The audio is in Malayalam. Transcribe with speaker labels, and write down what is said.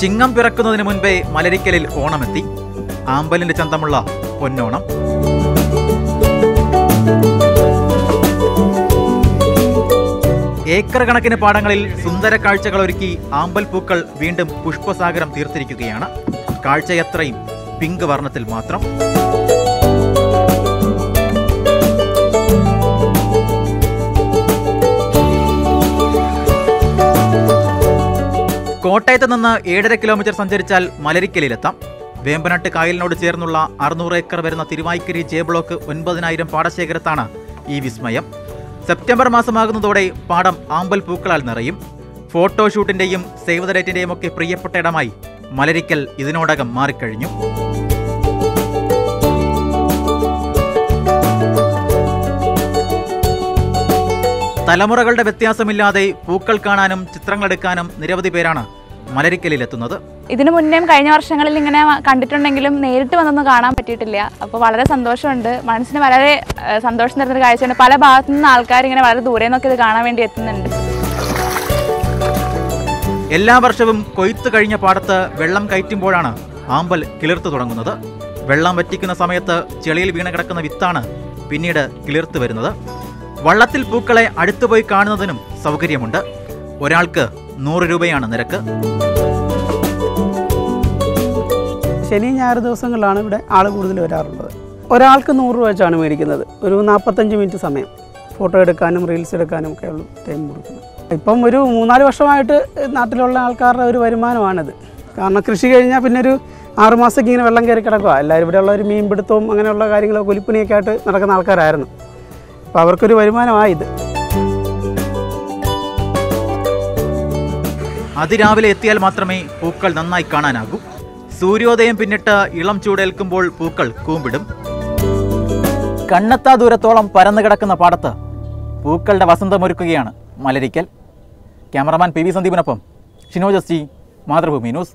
Speaker 1: ചിങ്ങം പിറക്കുന്നതിന് മുൻപേ മലരിക്കലിൽ ഓണമെത്തി. ആമ്പലിന്റെ ചന്തമുള്ള പൊന്നോണം. ഏക്കർ കണക്കിന് പാടങ്ങളിൽ സുന്ദര കാഴ്ചകൾ ഒരുക്കി ആമ്പൽ പൂക്കൾ വീണ്ടും പുഷ്പസാഗരം തീർത്തിരിക്കുകയാണ്. കാഴ്ചയത്രയും പിങ്ക് വർണത്തിൽ മാത്രം. കോട്ടയത്ത് നിന്ന് ഏഴര കിലോമീറ്റർ സഞ്ചരിച്ചാൽ മലരിക്കലിലെത്താം. വേമ്പനാട്ട് കായലിനോട് ചേർന്നുള്ള അറുന്നൂറ് ഏക്കർ വരുന്ന തിരുവായ്ക്കരി ജെ ബ്ലോക്ക് ഒൻപതിനായിരം പാടശേഖരത്താണ് ഈ വിസ്മയം. സെപ്റ്റംബർ മാസമാകുന്നതോടെ പാടം ആമ്പൽ പൂക്കളാൽ നിറയും. ഫോട്ടോഷൂട്ടിന്റെയും സേവ് ദ ഡേറ്റിന്റെയും ഒക്കെ പ്രിയപ്പെട്ട ഇടമായി മലരിക്കൽ ഇതിനോടകം മാറിക്കഴിഞ്ഞു. തലമുറകളുടെ വ്യത്യാസമില്ലാതെ പൂക്കൾ കാണാനും ചിത്രങ്ങളെടുക്കാനും നിരവധി പേരാണ് മലരിക്കലിലെത്തുന്നത്.
Speaker 2: ഇതിനു മുന്നേയും കഴിഞ്ഞ വർഷങ്ങളിൽ ഇങ്ങനെ കണ്ടിട്ടുണ്ടെങ്കിലും നേരിട്ട് വന്നൊന്നും കാണാൻ പറ്റിയിട്ടില്ല. അപ്പോൾ വളരെ സന്തോഷമുണ്ട്. മനസ്സിന് വളരെ സന്തോഷം തരുന്നൊരു കാഴ്ചയാണ്. പല ഭാഗത്തു നിന്ന് ആൾക്കാർ ഇങ്ങനെ വളരെ ദൂരെ നിന്നൊക്കെ ഇത് കാണാൻ വേണ്ടി എത്തുന്നുണ്ട്.
Speaker 1: എല്ലാ വർഷവും കൊയ്ത്ത് കഴിഞ്ഞ പാടത്ത് വെള്ളം കയറ്റുമ്പോഴാണ് ആമ്പൽ കിളിർത്തു തുടങ്ങുന്നത്. വെള്ളം വറ്റിക്കുന്ന സമയത്ത് ചെളിയിൽ വീണ് കിടക്കുന്ന വിത്താണ് പിന്നീട് കിളിർത്ത് വരുന്നത്. വള്ളത്തിൽ പൂക്കളെ അടുത്തുപോയി കാണുന്നതിനും സൗകര്യമുണ്ട്. ഒരാൾക്ക് നൂറ് രൂപയാണ് നിരക്ക്.
Speaker 3: ശനി ഞായർ ദിവസങ്ങളിലാണ് ഇവിടെ ആൾ കൂടുതൽ വരാറുള്ളത്. ഒരാൾക്ക് നൂറ് രൂപ വെച്ചാണ് മേടിക്കുന്നത്. ഒരു നാൽപ്പത്തഞ്ച് മിനിറ്റ് സമയം. ഫോട്ടോ എടുക്കാനും റീൽസ് എടുക്കാനും ഒക്കെ ഉള്ള ടൈം കൊടുക്കുന്നത്. ഇപ്പം ഒരു മൂന്നാൽ വർഷമായിട്ട് നാട്ടിലുള്ള ആൾക്കാരുടെ ഒരു വരുമാനമാണിത്. കാരണം കൃഷി കഴിഞ്ഞാൽ പിന്നെ ഒരു ആറുമാസത്തേക്ക് ഇങ്ങനെ വെള്ളം കയറി കിടക്കുക എല്ലാവരും ഇവിടെയുള്ള ഒരു മീൻപിടുത്തവും അങ്ങനെയുള്ള കാര്യങ്ങളൊക്കെ ഒലിപ്പണിയൊക്കെ ആയിട്ട് നടക്കുന്ന ആൾക്കാരായിരുന്നു. അപ്പോൾ അവർക്കൊരു വരുമാനമായത്
Speaker 1: അതിരാവിലെ എത്തിയാൽ മാത്രമേ പൂക്കൾ നന്നായി കാണാനാകൂ. സൂര്യോദയം പിന്നിട്ട് ഇളം ചൂടേൽക്കുമ്പോൾ പൂക്കൾ കൂമ്പിടും. കണ്ണെത്താ ദൂരത്തോളം പരന്നു കിടക്കുന്ന പാടത്ത് പൂക്കളുടെ വസന്തമൊരുക്കുകയാണ് മലരിക്കൽ. ക്യാമറമാൻ പി വി സന്ദീപിനൊപ്പം ഷിനോജസ്റ്റി മാതൃഭൂമി ന്യൂസ്.